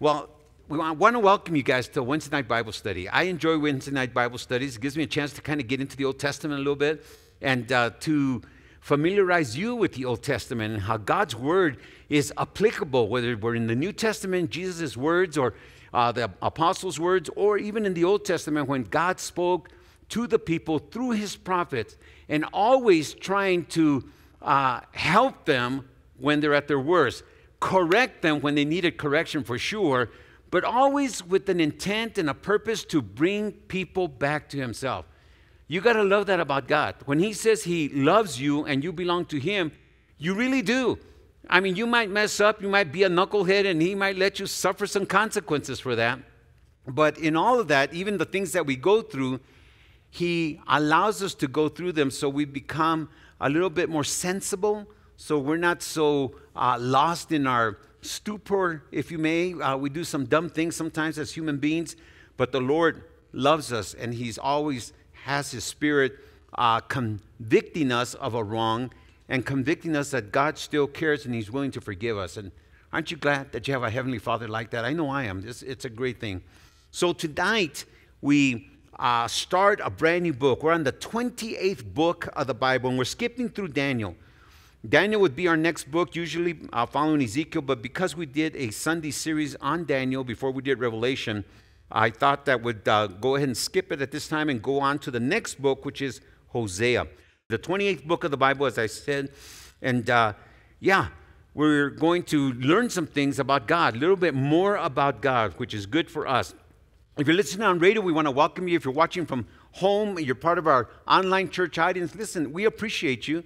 Well, we want to welcome you guys to Wednesday night Bible study. I enjoy Wednesday night Bible studies. It gives me a chance to kind of get into the Old Testament a little bit and uh, to familiarize you with the Old Testament and how God's word is applicable, whether we're in the New Testament, Jesus' words, or uh, the apostles' words, or even in the Old Testament when God spoke to the people through his prophets and always trying to uh, help them when they're at their worst, correct them when they needed correction for sure, but always with an intent and a purpose to bring people back to himself. You got to love that about God. When He says He loves you and you belong to Him, you really do. I mean, you might mess up, you might be a knucklehead, and He might let you suffer some consequences for that. But in all of that, even the things that we go through, He allows us to go through them so we become a little bit more sensible, so we're not so uh, lost in our stupor, if you may. Uh, we do some dumb things sometimes as human beings, but the Lord loves us, and He's always has His Spirit uh, convicting us of a wrong and convicting us that God still cares and He's willing to forgive us. And aren't you glad that you have a Heavenly Father like that? I know I am. It's, it's a great thing. So tonight, we uh, start a brand new book. We're on the 28th book of the Bible, and we're skipping through Daniel. Daniel would be our next book, usually uh, following Ezekiel, but because we did a Sunday series on Daniel before we did Revelation, I thought that would uh, go ahead and skip it at this time and go on to the next book, which is Hosea, the 28th book of the Bible, as I said. And uh, yeah, we're going to learn some things about God, a little bit more about God, which is good for us. If you're listening on radio, we want to welcome you. If you're watching from home, you're part of our online church audience, listen, we appreciate you.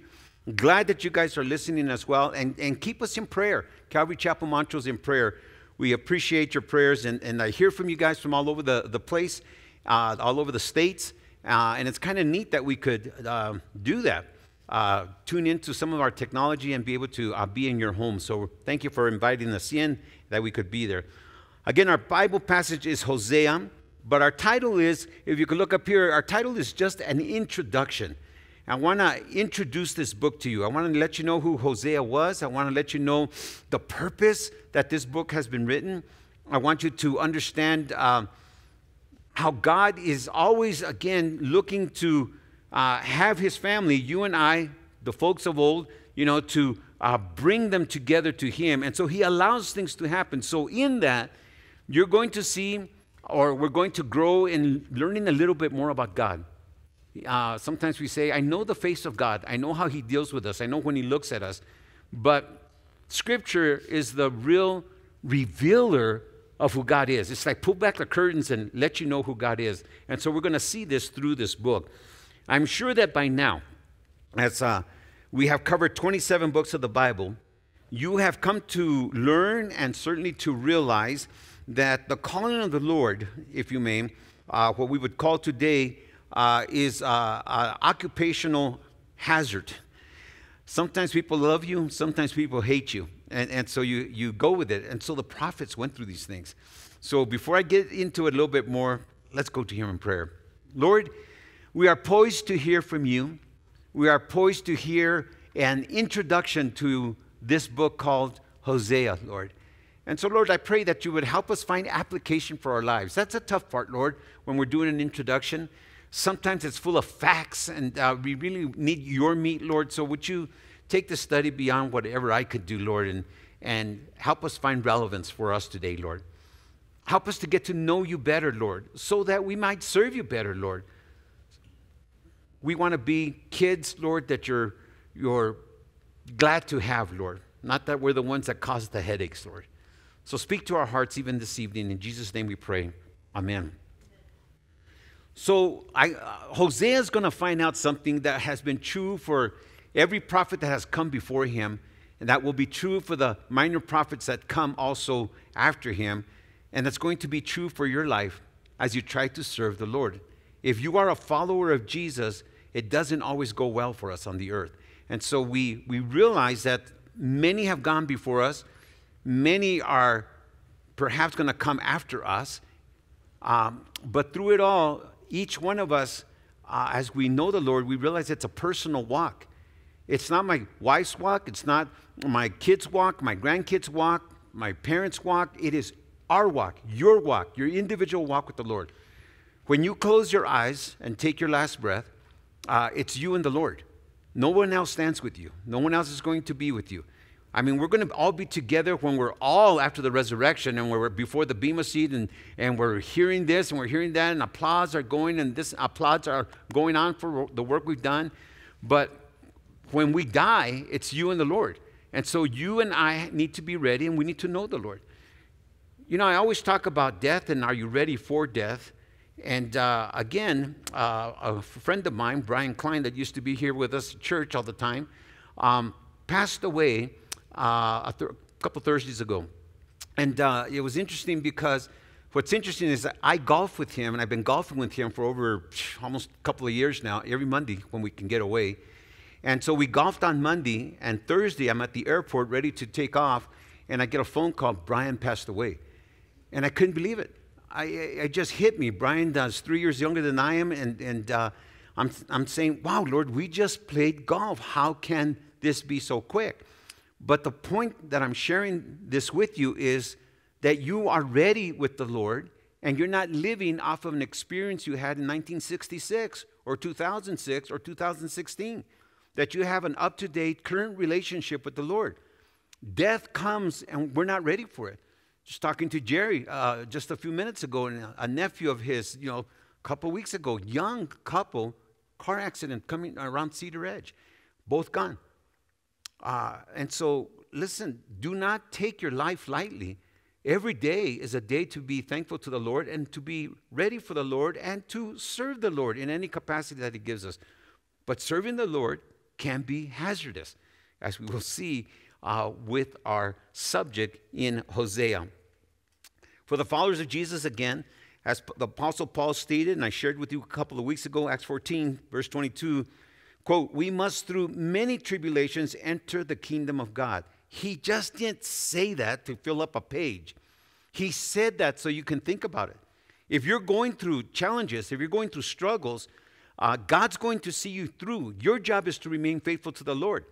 Glad that you guys are listening as well. And, and keep us in prayer. Calvary Chapel Montrose in prayer. We appreciate your prayers, and, and I hear from you guys from all over the, the place, uh, all over the states. Uh, and it's kind of neat that we could uh, do that. Uh, tune into some of our technology and be able to uh, be in your home. So thank you for inviting us in, that we could be there. Again, our Bible passage is Hosea, but our title is, if you could look up here, our title is just an introduction. I want to introduce this book to you. I want to let you know who Hosea was. I want to let you know the purpose that this book has been written. I want you to understand uh, how God is always, again, looking to uh, have his family, you and I, the folks of old, you know, to uh, bring them together to him. And so he allows things to happen. So, in that, you're going to see, or we're going to grow in learning a little bit more about God. Uh, sometimes we say, I know the face of God. I know how He deals with us. I know when He looks at us. But Scripture is the real revealer of who God is. It's like pull back the curtains and let you know who God is. And so we're going to see this through this book. I'm sure that by now, as uh, we have covered 27 books of the Bible, you have come to learn and certainly to realize that the calling of the Lord, if you may, uh, what we would call today uh, is uh, uh, occupational hazard. Sometimes people love you, sometimes people hate you. And, and so you, you go with it. And so the prophets went through these things. So before I get into it a little bit more, let's go to Him in prayer. Lord, we are poised to hear from you. We are poised to hear an introduction to this book called Hosea, Lord. And so, Lord, I pray that you would help us find application for our lives. That's a tough part, Lord, when we're doing an introduction. Sometimes it's full of facts, and uh, we really need your meat, Lord. So would you take the study beyond whatever I could do, Lord, and, and help us find relevance for us today, Lord. Help us to get to know you better, Lord, so that we might serve you better, Lord. We want to be kids, Lord, that you're, you're glad to have, Lord. Not that we're the ones that cause the headaches, Lord. So speak to our hearts even this evening. In Jesus' name we pray. Amen. So I, uh, Hosea is going to find out something that has been true for every prophet that has come before him, and that will be true for the minor prophets that come also after him, and that's going to be true for your life as you try to serve the Lord. If you are a follower of Jesus, it doesn't always go well for us on the earth. And so we, we realize that many have gone before us, many are perhaps going to come after us, um, but through it all, each one of us, uh, as we know the Lord, we realize it's a personal walk. It's not my wife's walk, it's not my kids' walk, my grandkids' walk, my parents' walk. It is our walk, your walk, your individual walk with the Lord. When you close your eyes and take your last breath, uh, it's you and the Lord. No one else stands with you. No one else is going to be with you. I mean, we're going to all be together when we're all after the resurrection and we're before the Bema seat and, and we're hearing this and we're hearing that and applause are going and this applause are going on for the work we've done. But when we die, it's you and the Lord. And so you and I need to be ready and we need to know the Lord. You know, I always talk about death and are you ready for death? And uh, again, uh, a friend of mine, Brian Klein, that used to be here with us at church all the time, um, passed away uh, a, th- couple Thursdays ago. And uh, it was interesting because what's interesting is that I golf with him, and I've been golfing with him for over almost a couple of years now, every Monday when we can get away. And so we golfed on Monday, and Thursday I'm at the airport ready to take off, and I get a phone call Brian passed away. And I couldn't believe it. I, it just hit me. Brian is three years younger than I am, and, and uh, I'm, I'm saying, wow, Lord, we just played golf. How can this be so quick? But the point that I'm sharing this with you is that you are ready with the Lord and you're not living off of an experience you had in 1966 or 2006 or 2016. That you have an up to date current relationship with the Lord. Death comes and we're not ready for it. Just talking to Jerry uh, just a few minutes ago, and a nephew of his, you know, a couple weeks ago, young couple, car accident coming around Cedaredge, both gone. Uh, and so, listen, do not take your life lightly. Every day is a day to be thankful to the Lord and to be ready for the Lord and to serve the Lord in any capacity that He gives us. But serving the Lord can be hazardous, as we will see uh, with our subject in Hosea. For the followers of Jesus, again, as the Apostle Paul stated, and I shared with you a couple of weeks ago, Acts 14, verse 22, quote, we must through many tribulations enter the kingdom of God. He just didn't say that to fill up a page. He said that so you can think about it. If you're going through challenges, if you're going through struggles, uh, God's going to see you through. Your job is to remain faithful to the Lord.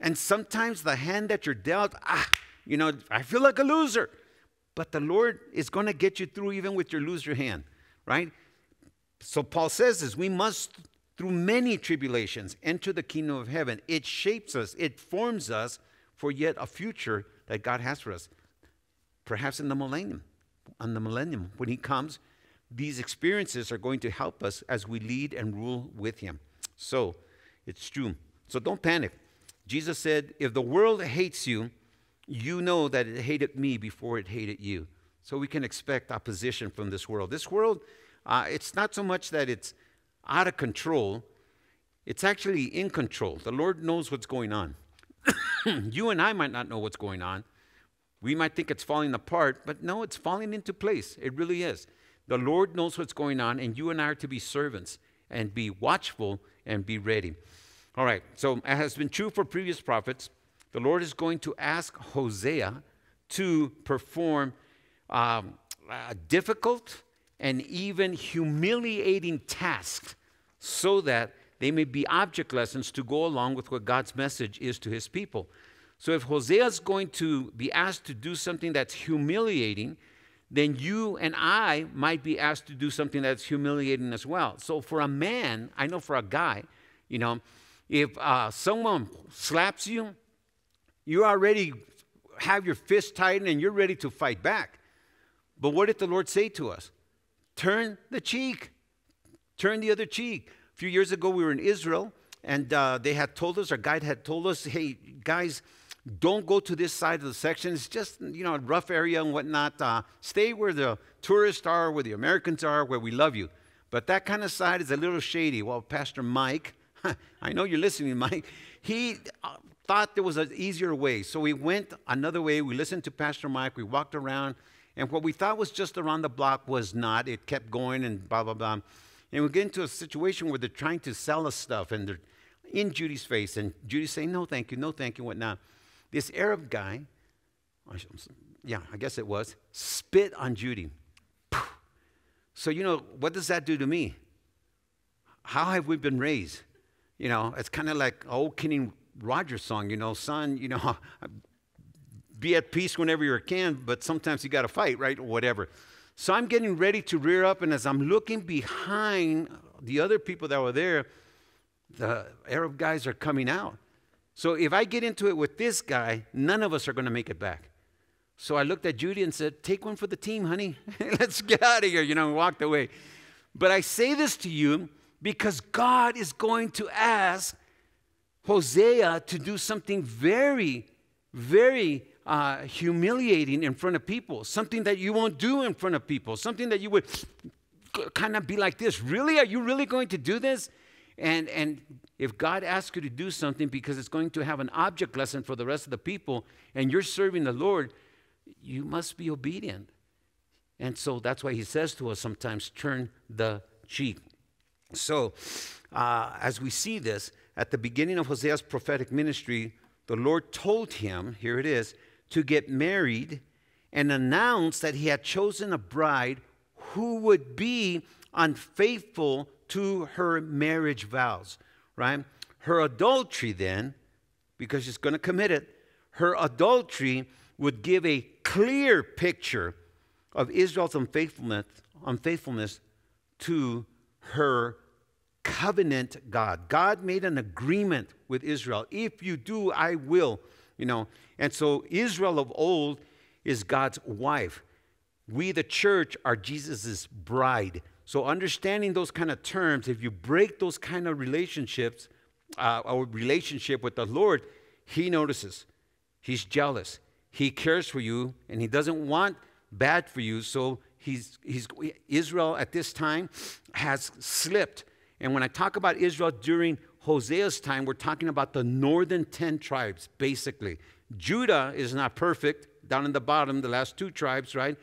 And sometimes the hand that you're dealt, ah, you know, I feel like a loser. But the Lord is going to get you through even with your loser hand, right? So Paul says this we must, through many tribulations, enter the kingdom of heaven. It shapes us, it forms us for yet a future that God has for us. Perhaps in the millennium, on the millennium, when He comes, these experiences are going to help us as we lead and rule with Him. So it's true. So don't panic. Jesus said, If the world hates you, you know that it hated me before it hated you. So we can expect opposition from this world. This world, uh, it's not so much that it's out of control, it's actually in control. The Lord knows what's going on. you and I might not know what's going on. We might think it's falling apart, but no, it's falling into place. It really is. The Lord knows what's going on, and you and I are to be servants and be watchful and be ready. All right, so it has been true for previous prophets. The Lord is going to ask Hosea to perform um, a difficult and even humiliating tasks so that they may be object lessons to go along with what God's message is to his people. So if Hosea is going to be asked to do something that's humiliating, then you and I might be asked to do something that's humiliating as well. So for a man, I know for a guy, you know, if uh, someone slaps you, you already have your fist tightened and you're ready to fight back. But what did the Lord say to us? Turn the cheek, turn the other cheek. A few years ago, we were in Israel, and uh, they had told us, our guide had told us, hey, guys, don't go to this side of the section. It's just, you know, a rough area and whatnot. Uh, stay where the tourists are, where the Americans are, where we love you. But that kind of side is a little shady. Well, Pastor Mike, I know you're listening, Mike, he uh, thought there was an easier way. So we went another way. We listened to Pastor Mike. We walked around. And what we thought was just around the block was not. It kept going and blah, blah, blah. And we get into a situation where they're trying to sell us stuff and they're in Judy's face. And Judy's saying, no, thank you, no, thank you, whatnot. This Arab guy, yeah, I guess it was, spit on Judy. So, you know, what does that do to me? How have we been raised? You know, it's kind of like old Kenny Rogers song, you know, son, you know, be at peace whenever you can, but sometimes you got to fight, right? Whatever. So I'm getting ready to rear up, and as I'm looking behind the other people that were there, the Arab guys are coming out. So if I get into it with this guy, none of us are going to make it back. So I looked at Judy and said, Take one for the team, honey. Let's get out of here, you know, and walked away. But I say this to you because God is going to ask Hosea to do something very, very uh, humiliating in front of people, something that you won't do in front of people, something that you would kind of be like this. Really? Are you really going to do this? And, and if God asks you to do something because it's going to have an object lesson for the rest of the people and you're serving the Lord, you must be obedient. And so that's why he says to us sometimes, turn the cheek. So, uh, as we see this, at the beginning of Hosea's prophetic ministry, the Lord told him, here it is, to get married and announce that he had chosen a bride who would be unfaithful to her marriage vows, right? Her adultery, then, because she's going to commit it, her adultery would give a clear picture of Israel's unfaithfulness, unfaithfulness to her covenant God. God made an agreement with Israel. If you do, I will, you know. And so Israel of old is God's wife. We, the church, are Jesus' bride. So understanding those kind of terms, if you break those kind of relationships, uh, or relationship with the Lord, He notices. He's jealous. He cares for you, and He doesn't want bad for you. So he's, he's, Israel at this time has slipped. And when I talk about Israel during Hosea's time, we're talking about the northern 10 tribes, basically. Judah is not perfect, down in the bottom, the last two tribes, right?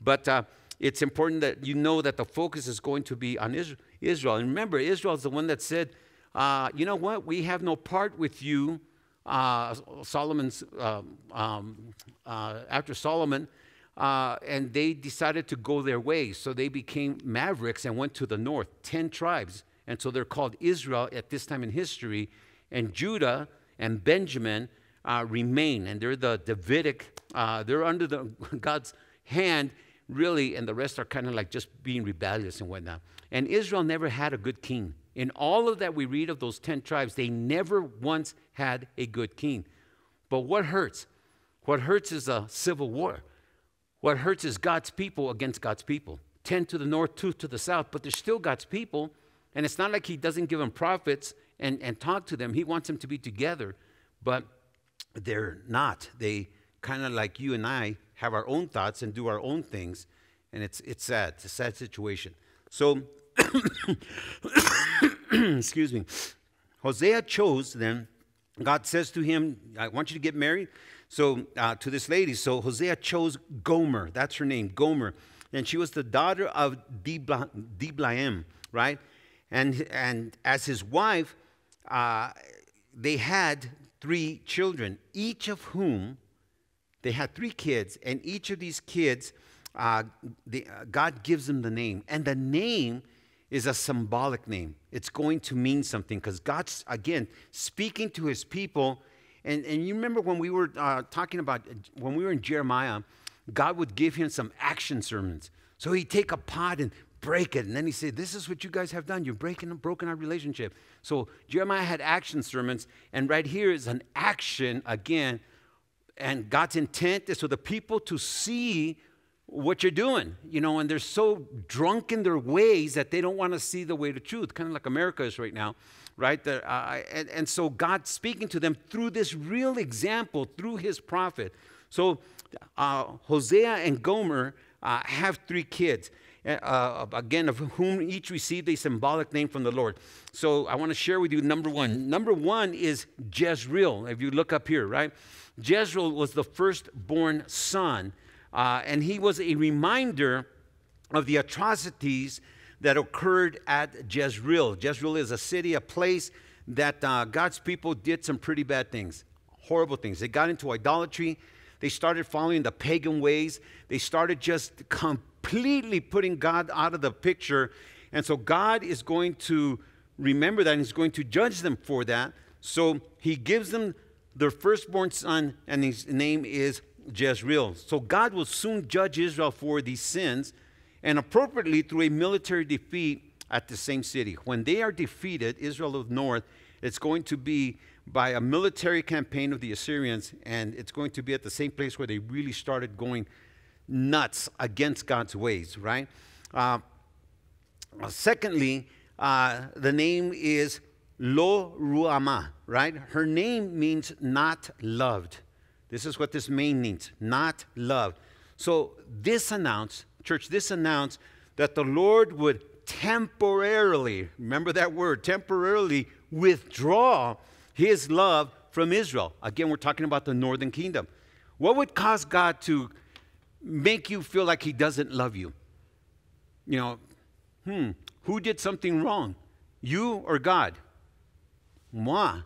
But uh, it's important that you know that the focus is going to be on Israel. And remember, Israel is the one that said, uh, you know what? We have no part with you. Uh, Solomon's, um, um uh, after Solomon, uh, and they decided to go their way. So they became mavericks and went to the north, 10 tribes. And so they're called Israel at this time in history. And Judah and Benjamin uh, remain, and they're the Davidic, uh, they're under the, God's hand, really, and the rest are kind of like just being rebellious and whatnot. And Israel never had a good king. In all of that we read of those 10 tribes, they never once had a good king. But what hurts? What hurts is a civil war. What hurts is God's people against God's people. 10 to the north, 2 to the south, but they're still God's people. And it's not like He doesn't give them prophets and, and talk to them. He wants them to be together, but they're not. They kind of like you and I have our own thoughts and do our own things. And it's, it's sad. It's a sad situation. So, excuse me. Hosea chose then, God says to him, I want you to get married. So uh, to this lady, so Hosea chose Gomer. That's her name, Gomer, and she was the daughter of Diblaim, right? And and as his wife, uh, they had three children, each of whom they had three kids, and each of these kids, uh, the, uh, God gives them the name, and the name is a symbolic name. It's going to mean something because God's again speaking to His people and, and you remember when we were uh, talking about, when we were in Jeremiah, God would give him some action sermons. So he'd take a pot and break it. And then he said, This is what you guys have done. You've breaking, broken our relationship. So Jeremiah had action sermons. And right here is an action again. And God's intent is for the people to see what you're doing, you know, and they're so drunk in their ways that they don't want to see the way to truth, kind of like America is right now right? uh, and, and so God speaking to them through this real example, through his prophet. So uh, Hosea and Gomer uh, have three kids. Uh, again, of whom each received a symbolic name from the Lord. So I want to share with you number one. Number one is Jezreel. If you look up here, right? Jezreel was the firstborn son, uh, and he was a reminder of the atrocities that occurred at Jezreel. Jezreel is a city, a place that uh, God's people did some pretty bad things, horrible things. They got into idolatry. They started following the pagan ways. They started just completely putting God out of the picture. And so God is going to remember that and He's going to judge them for that. So He gives them their firstborn son, and his name is Jezreel. So God will soon judge Israel for these sins and appropriately through a military defeat at the same city. When they are defeated, Israel of north, it's going to be by a military campaign of the Assyrians, and it's going to be at the same place where they really started going nuts against God's ways, right? Uh, secondly, uh, the name is Lo Ruhamah, right? Her name means not loved. This is what this name means, not loved. So this announced, church, this announced that the Lord would temporarily, remember that word, temporarily withdraw his love from Israel. Again, we're talking about the northern kingdom. What would cause God to make you feel like he doesn't love you? You know, hmm, who did something wrong? You or God? Moi,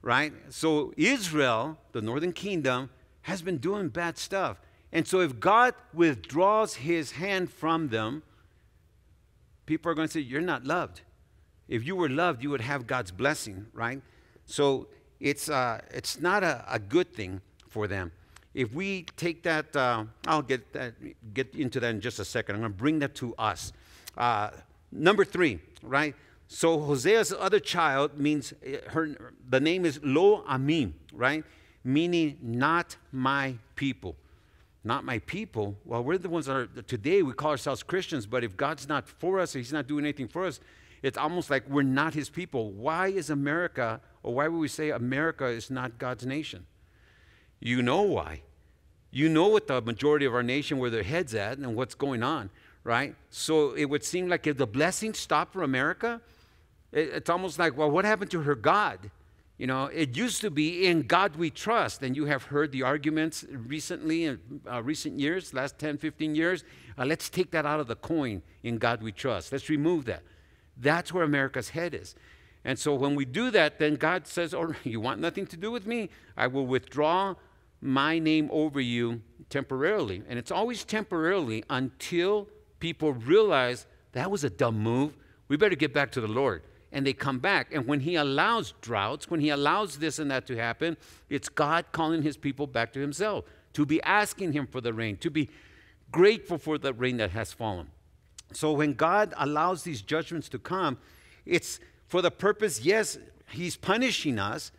right? So Israel, the northern kingdom, has been doing bad stuff. And so if God withdraws his hand from them, people are going to say, You're not loved. If you were loved, you would have God's blessing, right? So it's, uh, it's not a, a, good thing for them. If we take that, uh, I'll get, that, get into that in just a second. I'm going to bring that to us. Uh, number three, right? So Hosea's other child means eh, her, the name is Lo Amim, right? Meaning not my people. Not my people. Well, we're the ones that are, today we call ourselves Christians, but if God's not for us, He's not doing anything for us, it's almost like we're not His people. Why is America or why would we say America is not God's nation? You know why. You know what the majority of our nation, where their head's at and what's going on, right? So it would seem like if the blessings stop for America, it's almost like, well, what happened to her God? You know, it used to be in God we trust, and you have heard the arguments recently, in uh, recent years, last 10, 15 years. Uh, let's take that out of the coin in God we trust. Let's remove that. That's where America's head is. And so when we do that, then God says, Oh, you want nothing to do with me? I will withdraw my name over you temporarily. And it's always temporarily until people realize that was a dumb move. We better get back to the Lord. And they come back. And when He allows droughts, when He allows this and that to happen, it's God calling His people back to Himself, to be asking Him for the rain, to be grateful for the rain that has fallen. So when God allows these judgments to come, it's for the purpose, yes, He's punishing us,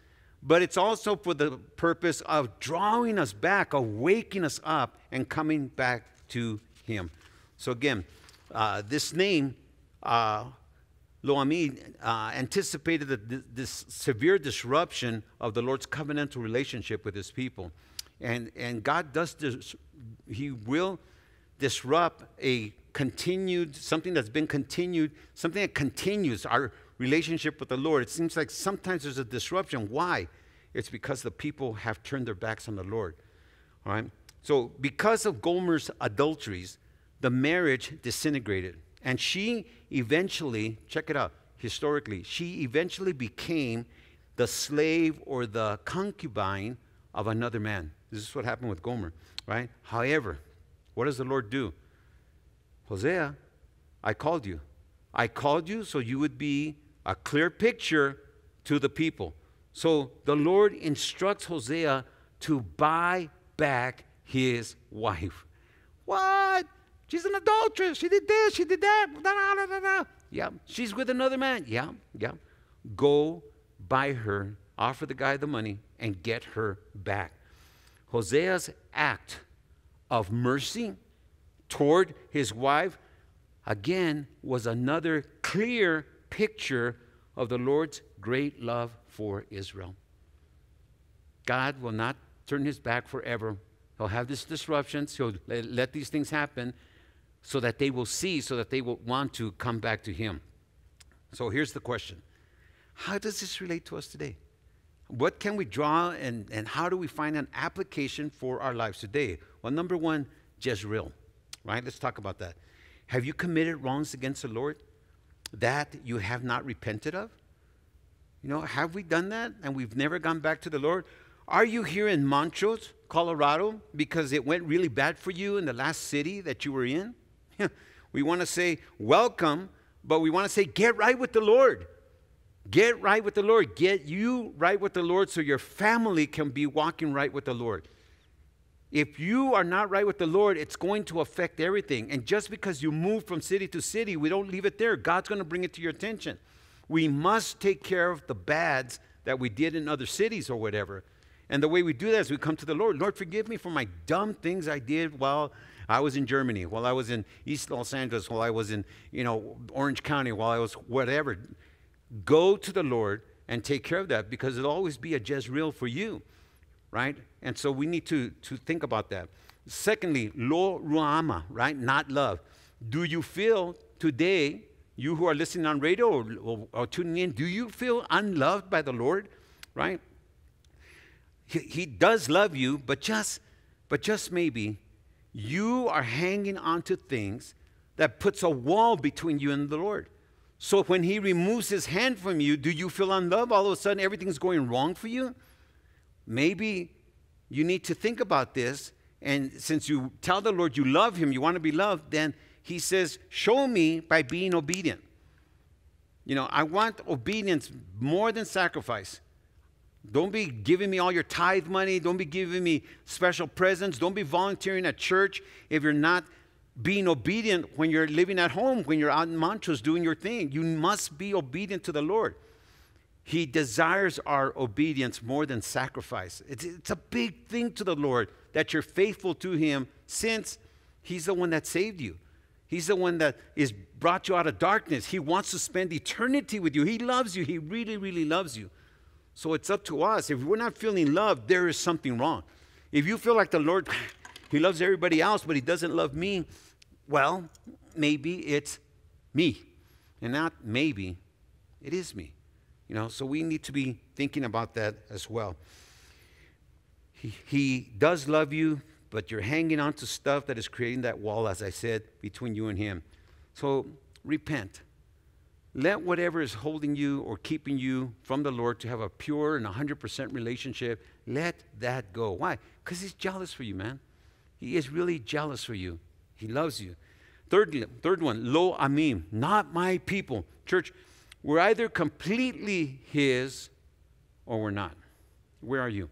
but it's also for the purpose of drawing us back, of waking us up and coming back to Him. So again, uh, this name, uh, Loami, uh, anticipated the, this severe disruption of the Lord's covenantal relationship with His people. And, and God does this, He will disrupt a continued, something that's been continued, something that continues our relationship with the Lord. It seems like sometimes there's a disruption. Why? It's because the people have turned their backs on the Lord. All right? So, because of Gomer's adulteries, the marriage disintegrated. And she eventually, check it out, historically, she eventually became the slave or the concubine of another man. This is what happened with Gomer, right? However, what does the Lord do? Hosea, I called you. I called you so you would be a clear picture to the people. So the Lord instructs Hosea to buy back his wife. What? She's an adulteress. She did this, she did that. Da, da, da. Yeah. She's with another man. Yeah, yeah. Go buy her, offer the guy the money, and get her back. Hosea's act of mercy toward his wife, again, was another clear picture of the Lord's great love for Israel. God will not turn his back forever. He'll have this disruption, so let these things happen so that they will see, so that they will want to come back to him. So here's the question How does this relate to us today? What can we draw and, and how do we find an application for our lives today? Well, number one, Jezreel, right? Let's talk about that. Have you committed wrongs against the Lord? That you have not repented of? You know, have we done that and we've never gone back to the Lord? Are you here in Montrose, Colorado, because it went really bad for you in the last city that you were in? we want to say welcome, but we want to say get right with the Lord. Get right with the Lord. Get you right with the Lord so your family can be walking right with the Lord. If you are not right with the Lord, it's going to affect everything. And just because you move from city to city, we don't leave it there. God's going to bring it to your attention. We must take care of the bads that we did in other cities or whatever. And the way we do that is we come to the Lord. Lord, forgive me for my dumb things I did while I was in Germany, while I was in East Los Angeles, while I was in, you know, Orange County, while I was whatever. Go to the Lord and take care of that because it'll always be a Jezreel for you right? And so we need to, to think about that. Secondly, lo ruhamah, right? Not love. Do you feel today, you who are listening on radio or, or, or tuning in, do you feel unloved by the Lord, right? He, he does love you, but just, but just maybe you are hanging on to things that puts a wall between you and the Lord. So when he removes his hand from you, do you feel unloved? All of a sudden, everything's going wrong for you? Maybe you need to think about this. And since you tell the Lord you love him, you want to be loved, then he says, Show me by being obedient. You know, I want obedience more than sacrifice. Don't be giving me all your tithe money. Don't be giving me special presents. Don't be volunteering at church if you're not being obedient when you're living at home, when you're out in Montrose doing your thing. You must be obedient to the Lord. He desires our obedience more than sacrifice. It's, it's a big thing to the Lord that you're faithful to Him since He's the one that saved you. He's the one that is brought you out of darkness. He wants to spend eternity with you. He loves you. He really, really loves you. So it's up to us. If we're not feeling loved, there is something wrong. If you feel like the Lord, He loves everybody else, but He doesn't love me, well, maybe it's me. And not maybe, it is me. You know, so we need to be thinking about that as well. He, he does love you, but you're hanging on to stuff that is creating that wall, as I said, between you and Him. So repent. Let whatever is holding you or keeping you from the Lord to have a pure and 100% relationship, let that go. Why? Because He's jealous for you, man. He is really jealous for you. He loves you. Third, third one, lo amim, not my people. Church, we're either completely His or we're not. Where are you?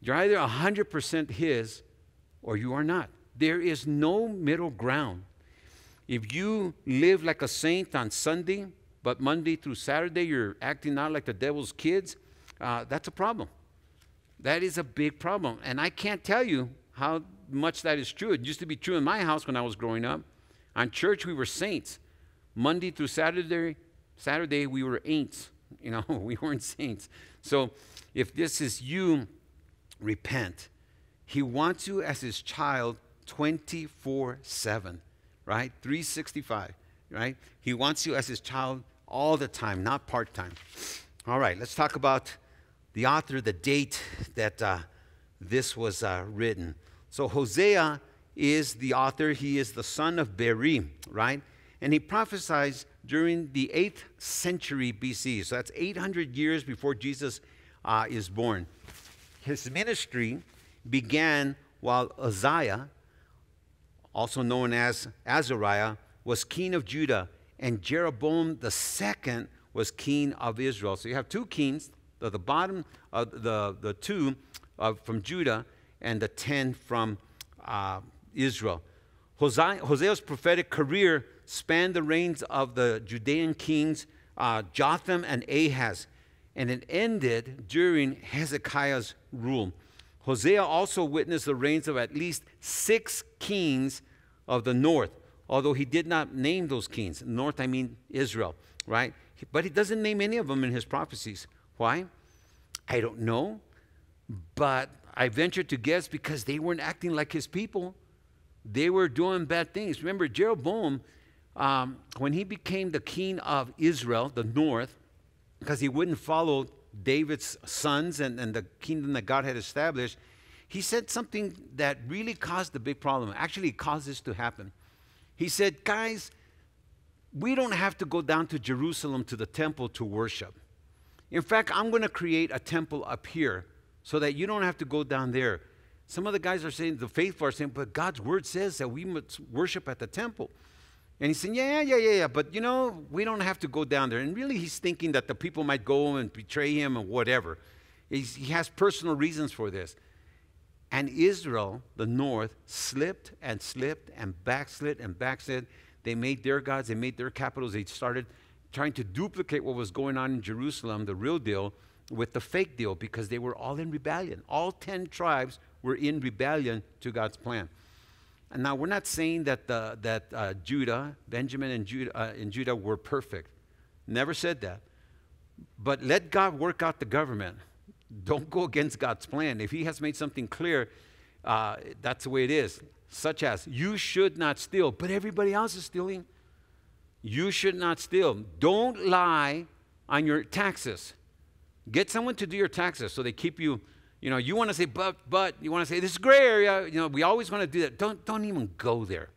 You're either 100% His or you are not. There is no middle ground. If you live like a saint on Sunday, but Monday through Saturday you're acting out like the devil's kids, uh, that's a problem. That is a big problem. And I can't tell you how much that is true. It used to be true in my house when I was growing up. On church, we were saints. Monday through Saturday, Saturday, we were ain'ts. You know, we weren't saints. So if this is you, repent. He wants you as his child 24 7, right? 365, right? He wants you as his child all the time, not part time. All right, let's talk about the author, the date that uh, this was uh, written. So Hosea is the author. He is the son of Beeri, right? And he prophesies during the 8th century BC. So that's 800 years before Jesus uh, is born. His ministry began while Uzziah, also known as Azariah, was king of Judah, and Jeroboam the second was king of Israel. So you have two kings, the, the bottom of the, the two uh, from Judah and the ten from uh, Israel. Hosea, Hosea's prophetic career spanned the reigns of the Judean kings uh, Jotham and Ahaz, and it ended during Hezekiah's rule. Hosea also witnessed the reigns of at least six kings of the north, although he did not name those kings. North, I mean Israel, right? But he doesn't name any of them in his prophecies. Why? I don't know, but I venture to guess because they weren't acting like his people. They were doing bad things. Remember, Jeroboam um, when he became the king of Israel, the north, because he wouldn't follow David's sons and, and the kingdom that God had established, he said something that really caused a big problem. Actually, caused this to happen. He said, Guys, we don't have to go down to Jerusalem to the temple to worship. In fact, I'm going to create a temple up here so that you don't have to go down there. Some of the guys are saying, the faithful are saying, but God's word says that we must worship at the temple. And he's saying, yeah, yeah, yeah, yeah, but you know, we don't have to go down there. And really, he's thinking that the people might go and betray him or whatever. He's, he has personal reasons for this. And Israel, the north, slipped and slipped and backslid and backslid. They made their gods, they made their capitals. They started trying to duplicate what was going on in Jerusalem, the real deal, with the fake deal because they were all in rebellion. All 10 tribes were in rebellion to God's plan. And now we're not saying that, the, that uh, Judah, Benjamin and Judah, uh, and Judah were perfect. Never said that. But let God work out the government. Don't go against God's plan. If He has made something clear, uh, that's the way it is. Such as, you should not steal, but everybody else is stealing. You should not steal. Don't lie on your taxes. Get someone to do your taxes so they keep you, you know, you want to say, but, but, you want to say, this is gray area. You know, we always want to do that. Don't, don't even go there.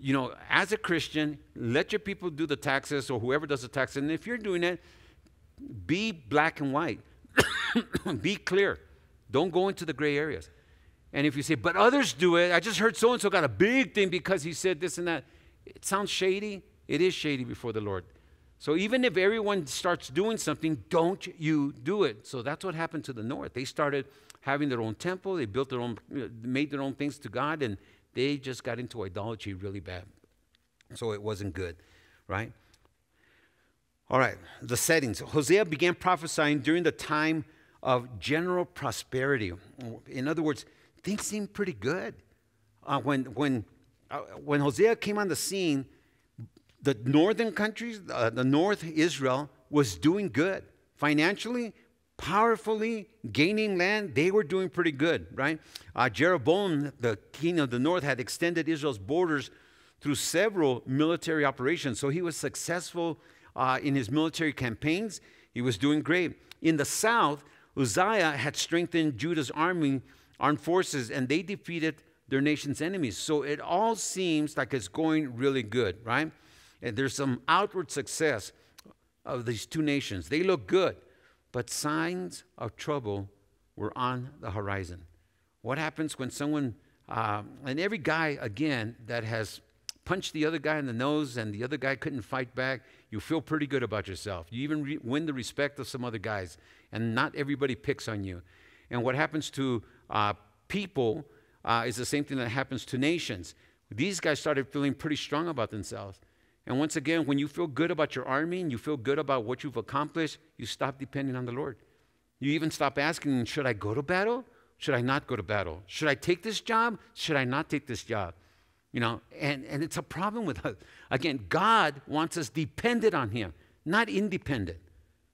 You know, as a Christian, let your people do the taxes or whoever does the taxes. And if you're doing it, be black and white. be clear. Don't go into the gray areas. And if you say, but others do it, I just heard so and so got a big thing because he said this and that. It sounds shady. It is shady before the Lord. So even if everyone starts doing something, don't you do it. So that's what happened to the north. They started having their own temple, they built their own, made their own things to God, and they just got into idolatry really bad. So it wasn't good, right? All right, the settings. Hosea began prophesying during the time of general prosperity. In other words, things seemed pretty good. Uh, when, when, uh, when Hosea came on the scene, the northern countries, uh, the north Israel, was doing good. Financially, powerfully gaining land, they were doing pretty good, right? Uh, Jeroboam, the king of the north, had extended Israel's borders through several military operations. So he was successful uh, in his military campaigns. He was doing great. In the south, Uzziah had strengthened Judah's army, armed forces, and they defeated their nation's enemies. So it all seems like it's going really good, right? And there's some outward success of these two nations. They look good, but signs of trouble were on the horizon. What happens when someone, uh, and every guy, again, that has punched the other guy in the nose and the other guy couldn't fight back, you feel pretty good about yourself. You even re- win the respect of some other guys, and not everybody picks on you. And what happens to uh, people uh, is the same thing that happens to nations. These guys started feeling pretty strong about themselves. And once again, when you feel good about your army and you feel good about what you've accomplished, you stop depending on the Lord. You even stop asking, should I go to battle? Should I not go to battle? Should I take this job? Should I not take this job? You know, and, and it's a problem with us. Again, God wants us dependent on Him, not independent.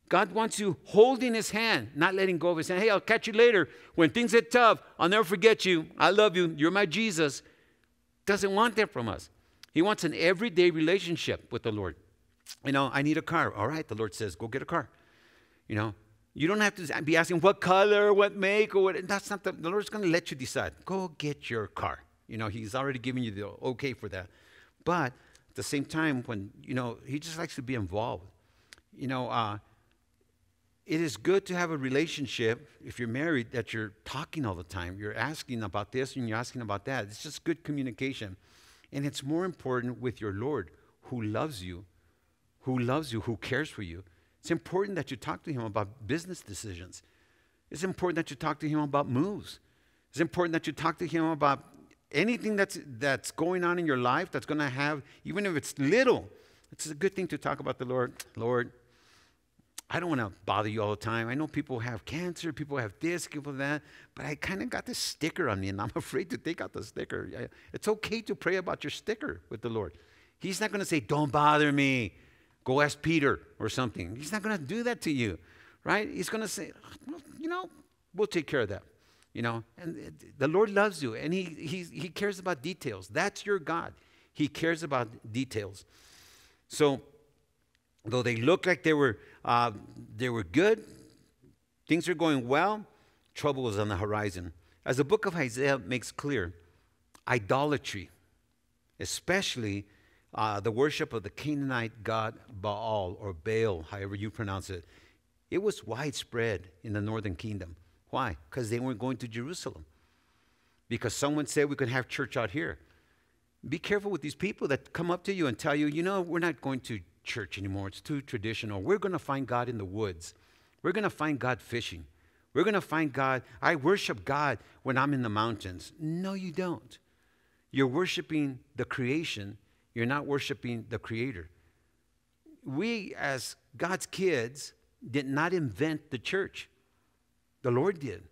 God wants you holding His hand, not letting go of His hand. Hey, I'll catch you later. When things get tough, I'll never forget you. I love you. You're my Jesus. Doesn't want that from us. He wants an everyday relationship with the Lord. You know, I need a car. All right, the Lord says, go get a car. You know, you don't have to be asking what color, what make, or what. That's not the, the Lord's going to let you decide. Go get your car. You know, He's already given you the okay for that. But at the same time, when, you know, He just likes to be involved. You know, uh, it is good to have a relationship if you're married that you're talking all the time. You're asking about this and you're asking about that. It's just good communication. And it's more important with your Lord who loves you, who loves you, who cares for you. It's important that you talk to him about business decisions. It's important that you talk to him about moves. It's important that you talk to him about anything that's, that's going on in your life that's going to have, even if it's little, it's a good thing to talk about the Lord. Lord, I don't want to bother you all the time. I know people have cancer, people have this, people that, but I kind of got this sticker on me and I'm afraid to take out the sticker. It's okay to pray about your sticker with the Lord. He's not going to say, Don't bother me. Go ask Peter or something. He's not going to do that to you, right? He's going to say, You know, we'll take care of that. You know, and the Lord loves you and he, he, he cares about details. That's your God. He cares about details. So, though they look like they were uh, they were good, things are going well, trouble is on the horizon. As the book of Isaiah makes clear, idolatry, especially uh, the worship of the Canaanite god Baal or Baal, however you pronounce it, it was widespread in the northern kingdom. Why? Because they weren't going to Jerusalem. Because someone said we could have church out here. Be careful with these people that come up to you and tell you, you know, we're not going to church anymore. It's too traditional. We're going to find God in the woods. We're going to find God fishing. We're going to find God. I worship God when I'm in the mountains. No, you don't. You're worshiping the creation, you're not worshiping the Creator. We, as God's kids, did not invent the church, the Lord did.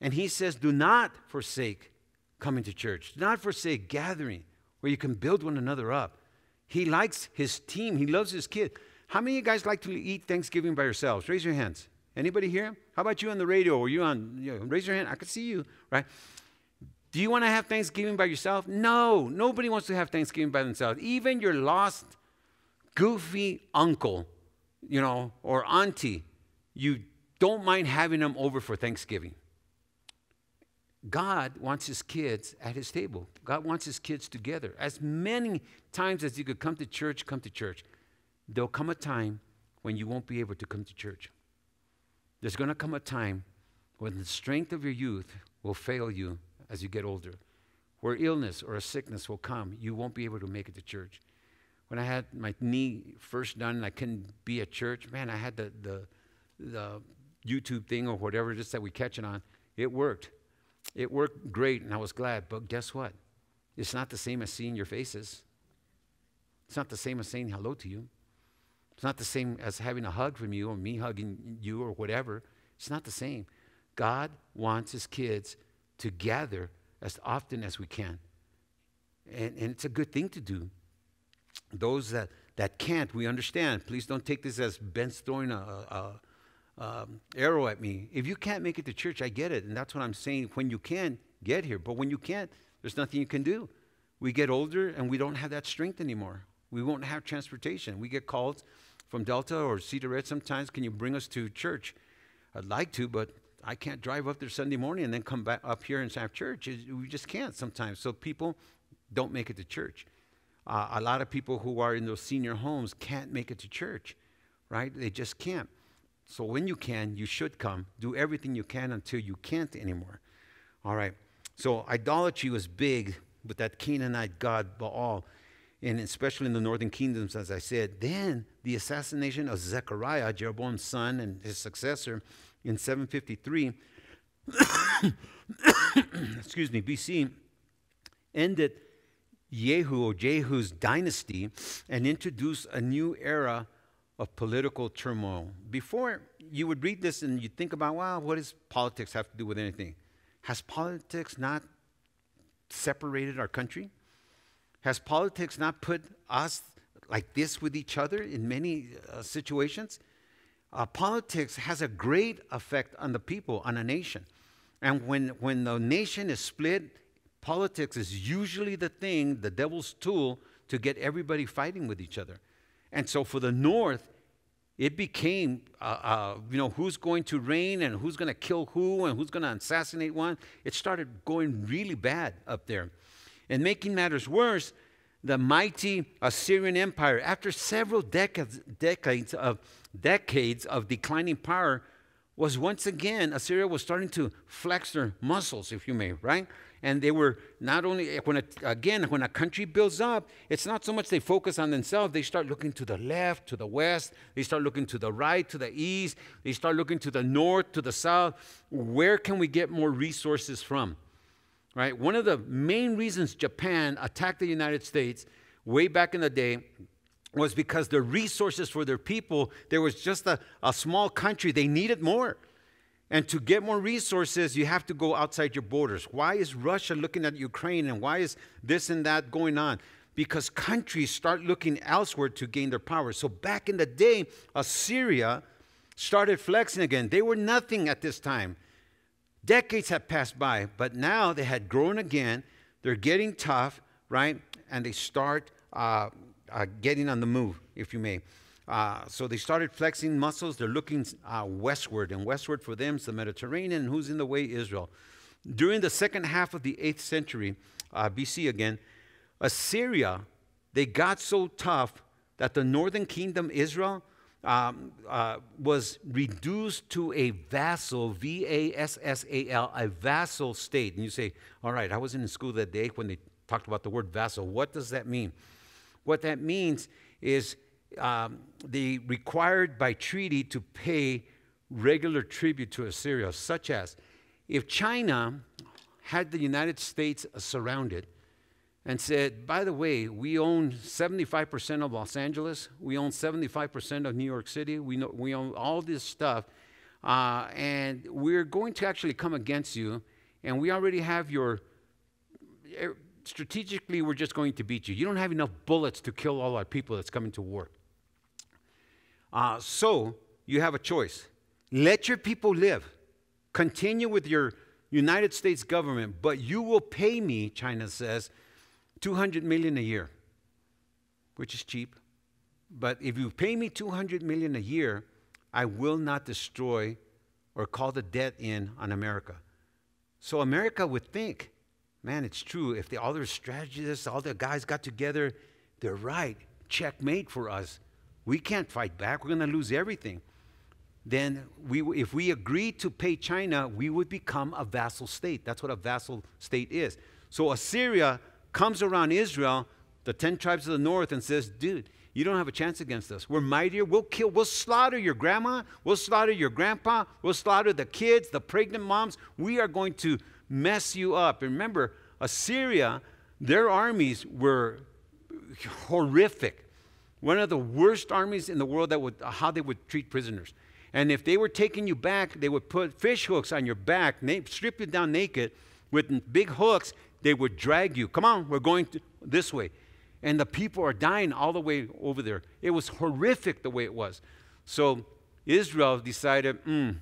And He says, Do not forsake coming to church, do not forsake gathering where you can build one another up. He likes his team, he loves his kid. How many of you guys like to eat Thanksgiving by yourselves? Raise your hands. Anybody here? How about you on the radio or you on, you know, raise your hand. I can see you, right? Do you want to have Thanksgiving by yourself? No, nobody wants to have Thanksgiving by themselves. Even your lost, goofy uncle, you know, or auntie, you don't mind having them over for Thanksgiving. God wants his kids at his table. God wants his kids together. As many times as you could come to church, come to church. There'll come a time when you won't be able to come to church. There's going to come a time when the strength of your youth will fail you as you get older, where illness or a sickness will come. You won't be able to make it to church. When I had my knee first done and I couldn't be at church, man, I had the, the, the YouTube thing or whatever just that we catch it on. It worked. It worked great, and I was glad. But guess what? It's not the same as seeing your faces. It's not the same as saying hello to you. It's not the same as having a hug from you or me hugging you or whatever. It's not the same. God wants his kids to gather as often as we can. And, and it's a good thing to do. Those that, that can't, we understand. Please don't take this as Ben's throwing a, a, um, arrow at me. If you can't make it to church, I get it. And that's what I'm saying. When you can, get here. But when you can't, there's nothing you can do. We get older and we don't have that strength anymore. We won't have transportation. We get called from Delta or Cedaredge sometimes. Can you bring us to church? I'd like to, but I can't drive up there Sunday morning and then come back up here and have church. We just can't sometimes. So people don't make it to church. Uh, a lot of people who are in those senior homes can't make it to church, right? They just can't. So when you can, you should come. Do everything you can until you can't anymore. All right. So idolatry was big with that Canaanite god Baal, and especially in the northern kingdoms, as I said. Then the assassination of Zechariah, Jeroboam's son, and his successor in 753, excuse me, BC, ended Jehu or Jehu's dynasty and introduced a new era of political turmoil. Before you would read this and you'd think about, wow, what does politics have to do with anything? Has politics not separated our country? Has politics not put us like this with each other in many uh, situations? Uh, politics has a great effect on the people, on a nation. And when, when the nation is split, politics is usually the thing, the devil's tool, to get everybody fighting with each other. And so for the North, it became, uh, uh, you know, who's going to reign and who's going to kill who and who's going to assassinate one. It started going really bad up there. And making matters worse, the mighty Assyrian Empire, after several decades, decades, of, decades of declining power, was once again, Assyria was starting to flex their muscles, if you may, right? And they were not only when a, again when a country builds up it's not so much they focus on themselves they start looking to the left to the west they start looking to the right to the east they start looking to the north to the south. Where can we get more resources from? Right? One of the main reasons japan attacked the united states way back in the day was because the resources for their people there was just a, a small country they needed more and to get more resources, you have to go outside your borders. Why is Russia looking at Ukraine and why is this and that going on? Because countries start looking elsewhere to gain their power. So back in the day, Assyria started flexing again. They were nothing at this time. Decades had passed by, but now they had grown again. They're getting tough, right? And they start uh, uh, getting on the move, if you may. Uh, so they started flexing muscles. They're looking uh, westward, and westward for them is the Mediterranean, who's in the way? Israel. During the second half of the 8th century uh, BC again, Assyria, they got so tough that the northern kingdom, Israel, um, uh, was reduced to a vassal, V A S S A L, a vassal state. And you say, all right, I was in school that day when they talked about the word vassal. What does that mean? What that means is um, they required by treaty to pay regular tribute to Assyria, such as if China had the United States surrounded and said, by the way, we own 75% of Los Angeles, we own 75% of New York City, we, know, we own all this stuff, uh, and we're going to actually come against you, and we already have your. Er, strategically, we're just going to beat you. You don't have enough bullets to kill all our people that's coming to war. Uh, so you have a choice. Let your people live. Continue with your United States government, but you will pay me, China says, 200 million a year, which is cheap. But if you pay me 200 million a year, I will not destroy or call the debt in on America. So America would think, man, it's true. If the, all their strategists, all the guys got together, they're right. Checkmate for us. We can't fight back. We're going to lose everything. Then, we, if we agree to pay China, we would become a vassal state. That's what a vassal state is. So Assyria comes around Israel, the 10 tribes of the north, and says, dude, you don't have a chance against us. We're mightier. We'll kill, we'll slaughter your grandma, we'll slaughter your grandpa, we'll slaughter the kids, the pregnant moms. We are going to mess you up. Remember, Assyria, their armies were horrific. One of the worst armies in the world that would how they would treat prisoners. And if they were taking you back, they would put fish hooks on your back, they strip you down naked with big hooks, they would drag you. Come on, we're going this way. And the people are dying all the way over there. It was horrific the way it was. So Israel decided, mm,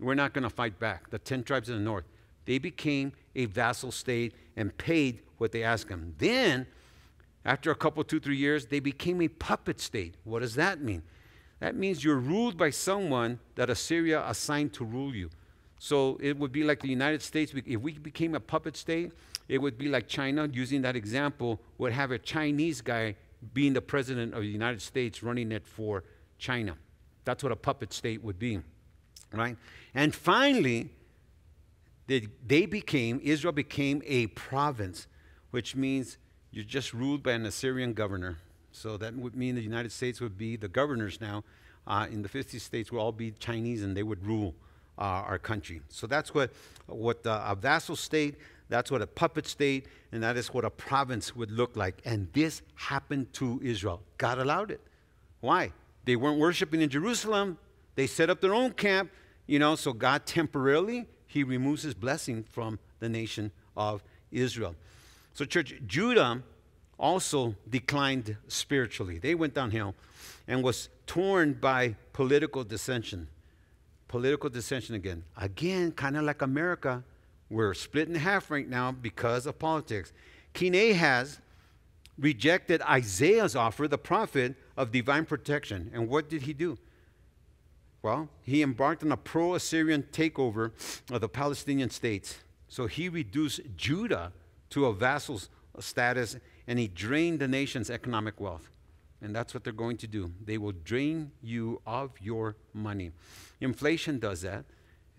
we're not going to fight back. The 10 tribes in the north. They became a vassal state and paid what they asked them. Then, after a couple, two, three years, they became a puppet state. What does that mean? That means you're ruled by someone that Assyria assigned to rule you. So it would be like the United States. If we became a puppet state, it would be like China, using that example, would have a Chinese guy being the president of the United States running it for China. That's what a puppet state would be, right? And finally, they, they became, Israel became a province, which means you're just ruled by an Assyrian governor. So that would mean the United States would be the governors now. Uh, in the 50 states will all be Chinese and they would rule uh, our country. So that's what, what a vassal state that's what a puppet state, and that is what a province would look like. And this happened to Israel. God allowed it. Why? They weren't worshiping in Jerusalem. They set up their own camp, you know, so God temporarily, he removes his blessing from the nation of Israel. So, church, Judah also declined spiritually. They went downhill and was torn by political dissension. Political dissension again. Again, kind of like America we're split in half right now because of politics. King Ahaz rejected Isaiah's offer, the prophet, of divine protection. And what did he do? Well, he embarked on a pro Assyrian takeover of the Palestinian states. So he reduced Judah to a vassal status and he drained the nation's economic wealth. And that's what they're going to do. They will drain you of your money. Inflation does that.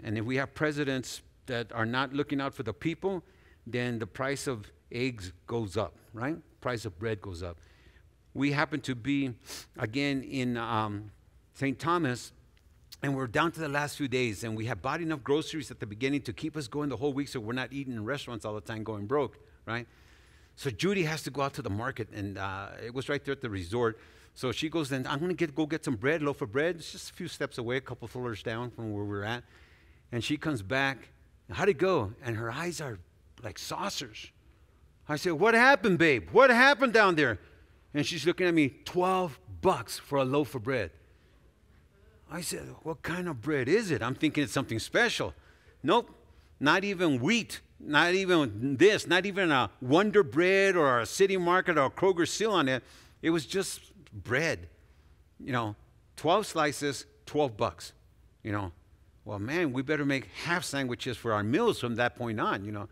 And if we have presidents that are not looking out for the people, then the price of eggs goes up, right? Price of bread goes up. We happen to be again in um, St. Thomas, and we're down to the last few days, and we have bought enough groceries at the beginning to keep us going the whole week, so we're not eating in restaurants all the time, going broke, right? So Judy has to go out to the market, and uh, it was right there at the resort. So she goes, then I'm going to get go get some bread, loaf of bread. It's just a few steps away, a couple floors down from where we're at. And she comes back, How'd it go? And her eyes are like saucers. I said, What happened, babe? What happened down there? And she's looking at me, 12 bucks for a loaf of bread. I said, What kind of bread is it? I'm thinking it's something special. Nope, not even wheat, not even this, not even a Wonder Bread or a City Market or a Kroger seal on it. It was just bread. You know, 12 slices, 12 bucks. You know, well, man, we better make half sandwiches for our meals from that point on, you know.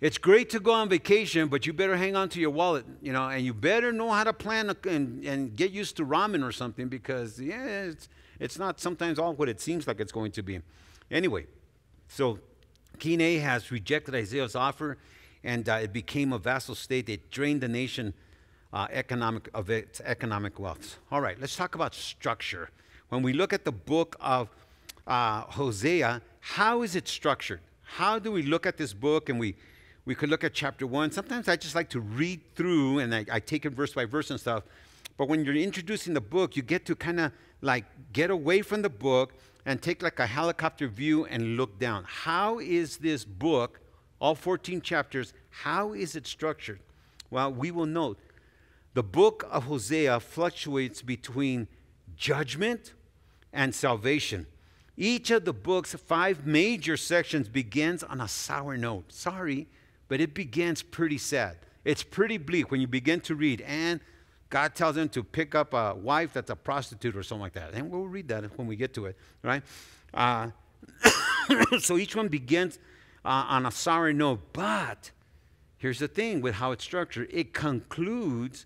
It's great to go on vacation, but you better hang on to your wallet, you know, and you better know how to plan and, and get used to ramen or something because, yeah, it's, it's not sometimes all what it seems like it's going to be. Anyway, so King Ahaz rejected Isaiah's offer, and uh, it became a vassal state. It drained the nation uh, economic, of its economic wealth. All right, let's talk about structure. When we look at the book of uh, Hosea, how is it structured? How do we look at this book and we, we could look at chapter one? Sometimes I just like to read through and I, I take it verse by verse and stuff. But when you're introducing the book, you get to kind of like get away from the book and take like a helicopter view and look down. How is this book, all 14 chapters, how is it structured? Well, we will note the book of Hosea fluctuates between judgment and salvation. Each of the book's five major sections begins on a sour note. Sorry, but it begins pretty sad. It's pretty bleak when you begin to read. And God tells him to pick up a wife that's a prostitute or something like that. And we'll read that when we get to it, right? Uh, so each one begins uh, on a sorry note. But here's the thing with how it's structured it concludes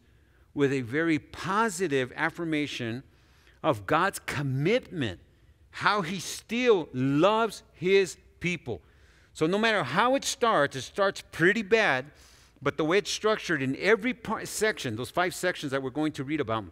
with a very positive affirmation of God's commitment, how He still loves His people. So, no matter how it starts, it starts pretty bad, but the way it's structured in every part, section, those five sections that we're going to read about,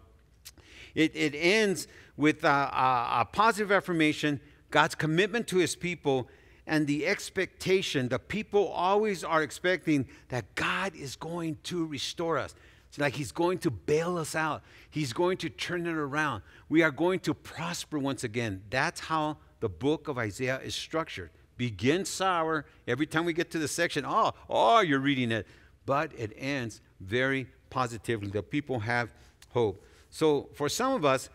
it, it ends with a, a, a positive affirmation, God's commitment to His people, and the expectation. The people always are expecting that God is going to restore us. It's like he's going to bail us out. He's going to turn it around. We are going to prosper once again. That's how the book of Isaiah is structured. Begins sour. Every time we get to the section, oh, oh, you're reading it. But it ends very positively. The people have hope. So for some of us,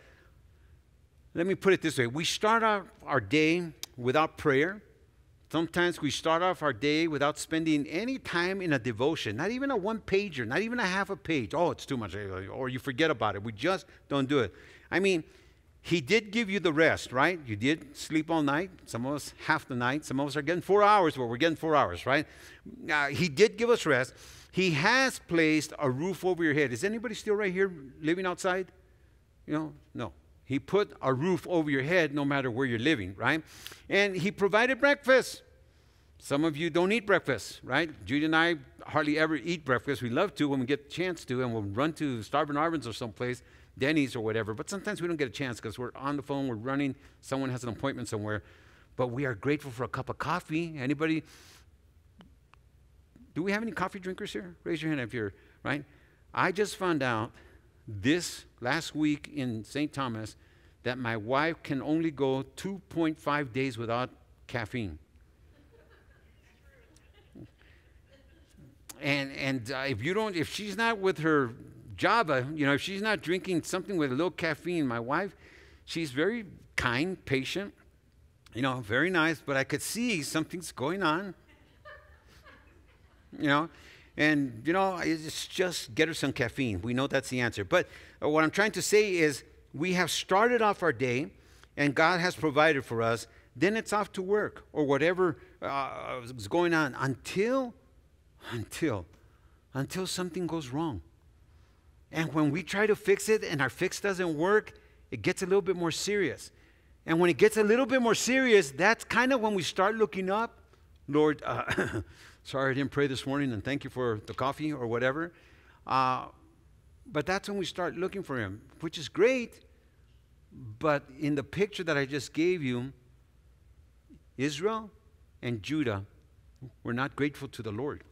let me put it this way we start out our day without prayer Sometimes we start off our day without spending any time in a devotion, not even a one pager, not even a half a page. Oh, it's too much. Or you forget about it. We just don't do it. I mean, he did give you the rest, right? You did sleep all night. Some of us half the night. Some of us are getting four hours, but we're getting four hours, right? Uh, he did give us rest. He has placed a roof over your head. Is anybody still right here living outside? You know, no. He put a roof over your head no matter where you're living, right? And He provided breakfast. Some of you don't eat breakfast, right? Judy and I hardly ever eat breakfast. We love to when we get a chance to, and we'll run to Starvin' Arvin's or someplace, Denny's or whatever. But sometimes we don't get a chance because we're on the phone, we're running, someone has an appointment somewhere. But we are grateful for a cup of coffee. Anybody? Do we have any coffee drinkers here? Raise your hand if you're, right? I just found out this last week in St. Thomas that my wife can only go 2.5 days without caffeine. and and uh, if you don't, if she's not with her Java, you know, if she's not drinking something with a little caffeine, my wife, she's very kind, patient, you know, very nice, but I could see something's going on. You know, and, you know, it's just get her some caffeine. We know that's the answer. But uh, what I'm trying to say is we have started off our day and God has provided for us. Then it's off to work or whatever uh, is going on until, until, until something goes wrong. And when we try to fix it and our fix doesn't work, it gets a little bit more serious. And when it gets a little bit more serious, that's kind of when we start looking up. Lord, uh, Sorry I didn't pray this morning and thank you for the coffee or whatever. Uh, but that's when we start looking for him, which is great. But in the picture that I just gave you, Israel and Judah were not grateful to the Lord.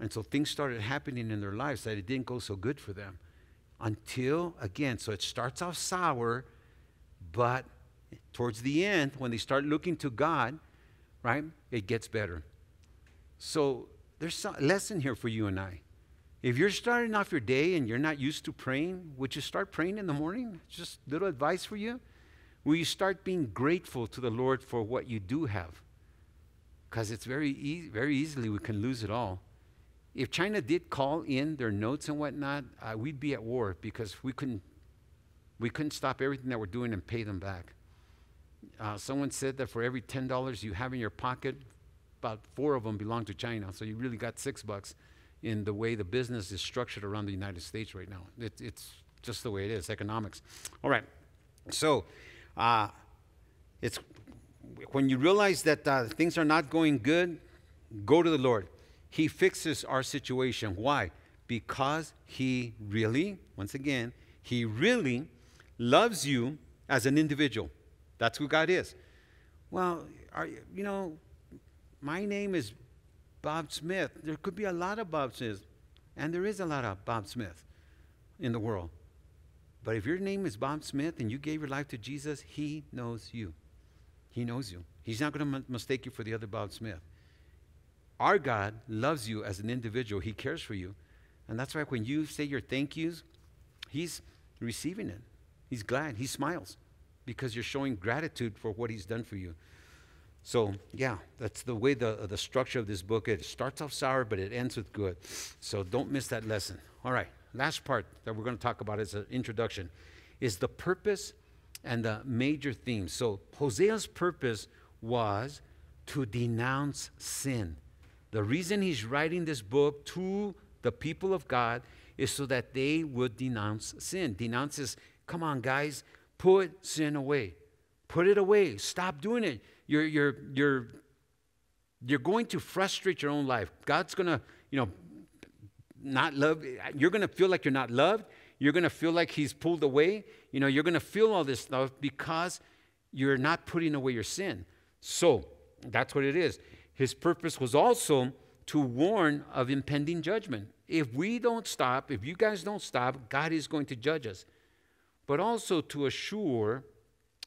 And so things started happening in their lives that it didn't go so good for them. Until, again, so it starts off sour, but towards the end, when they start looking to God, right, it gets better. So there's a lesson here for you and I. If you're starting off your day and you're not used to praying, would you start praying in the morning? Just little advice for you. Will you start being grateful to the Lord for what you do have? Because it's very, e- very easily we can lose it all. If China did call in their notes and whatnot, uh, we'd be at war because we couldn't, we couldn't stop everything that we're doing and pay them back. Uh, someone said that for every $10 you have in your pocket, about four of them belong to China. So you really got six bucks in the way the business is structured around the United States right now. It, it's just the way it is, economics. All right. So uh, it's when you realize that uh, things are not going good, go to the Lord. He fixes our situation. Why? Because He really, once again, He really loves you as an individual. That's who God is. Well, are, you know, my name is Bob Smith. There could be a lot of Bob Smiths, and there is a lot of Bob Smith in the world. But if your name is Bob Smith and you gave your life to Jesus, He knows you. He knows you. He's not going to mistake you for the other Bob Smith. Our God loves you as an individual, He cares for you. And that's why when you say your thank yous, He's receiving it. He's glad. He smiles because you're showing gratitude for what He's done for you. So, yeah, that's the way the, the structure of this book. It starts off sour, but it ends with good. So don't miss that lesson. All right, last part that we're going to talk about as an introduction is the purpose and the major themes. So Hosea's purpose was to denounce sin. The reason he's writing this book to the people of God is so that they would denounce sin. Denounces, come on, guys, put sin away. Put it away. Stop doing it. You're, you're, you're, you're going to frustrate your own life. God's going to, you know, not love. You're going to feel like you're not loved. You're going to feel like He's pulled away. You know, you're going to feel all this stuff because you're not putting away your sin. So that's what it is. His purpose was also to warn of impending judgment. If we don't stop, if you guys don't stop, God is going to judge us. But also to assure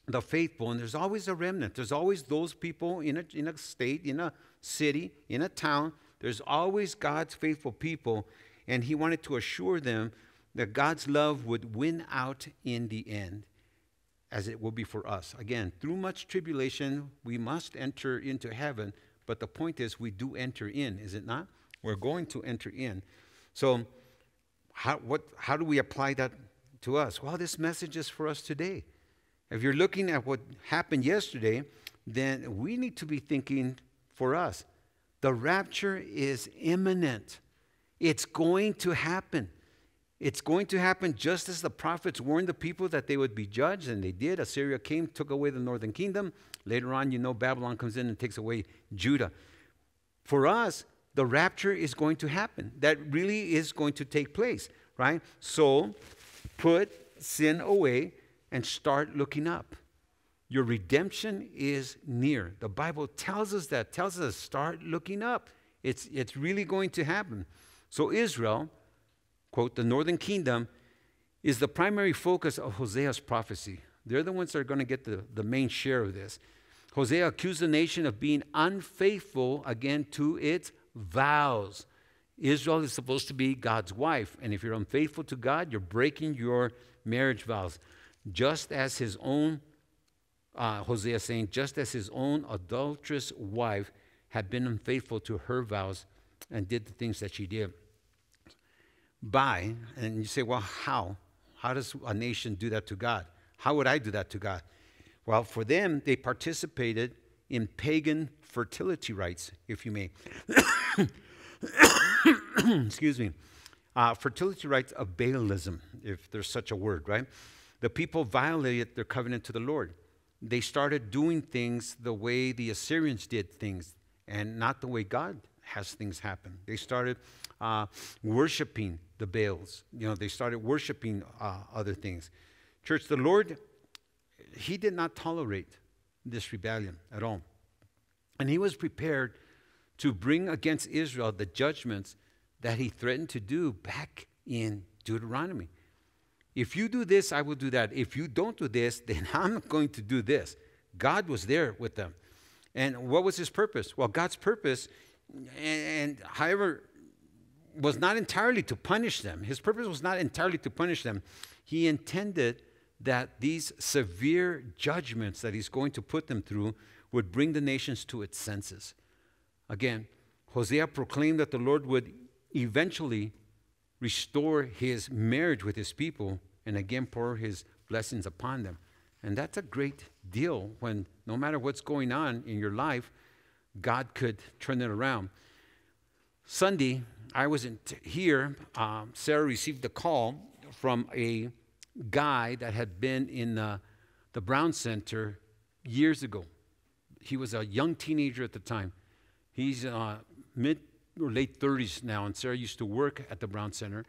the faithful, and there's always a remnant. There's always those people in a, in a state, in a city, in a town. There's always God's faithful people, and He wanted to assure them that God's love would win out in the end, as it will be for us. Again, through much tribulation, we must enter into heaven, but the point is, we do enter in, is it not? We're going to enter in. So, how, what, how do we apply that to us? Well, this message is for us today. If you're looking at what happened yesterday, then we need to be thinking for us. The rapture is imminent. It's going to happen. It's going to happen just as the prophets warned the people that they would be judged, and they did. Assyria came, took away the northern kingdom. Later on, you know, Babylon comes in and takes away Judah. For us, the rapture is going to happen. That really is going to take place, right? So put sin away and start looking up. Your redemption is near. The Bible tells us that, tells us start looking up. It's, it's really going to happen. So, Israel, quote, the northern kingdom, is the primary focus of Hosea's prophecy. They're the ones that are going to get the, the main share of this. Hosea accused the nation of being unfaithful again to its vows. Israel is supposed to be God's wife, and if you're unfaithful to God, you're breaking your marriage vows just as his own, uh, Hosea saying, just as his own adulterous wife had been unfaithful to her vows and did the things that she did. By, and you say, well, how? How does a nation do that to God? How would I do that to God? Well, for them, they participated in pagan fertility rites, if you may. Excuse me. Uh, fertility rites of Baalism, if there's such a word, right? The people violated their covenant to the Lord. They started doing things the way the Assyrians did things and not the way God has things happen. They started uh, worshiping the Baals. You know, they started worshiping uh, other things. Church, the Lord, He did not tolerate this rebellion at all. And He was prepared to bring against Israel the judgments that He threatened to do back in Deuteronomy. If you do this, I will do that. If you don't do this, then I'm going to do this. God was there with them. And what was his purpose? Well, God's purpose, and, however, was not entirely to punish them. His purpose was not entirely to punish them. He intended that these severe judgments that he's going to put them through would bring the nations to its senses. Again, Hosea proclaimed that the Lord would eventually restore his marriage with his people and again pour his blessings upon them. And that's a great deal when no matter what's going on in your life, God could turn it around. Sunday, I wasn't here. Um, Sarah received a call from a guy that had been in the, the Brown Center years ago. He was a young teenager at the time. He's uh, mid or late 30s now, and Sarah used to work at the Brown Center.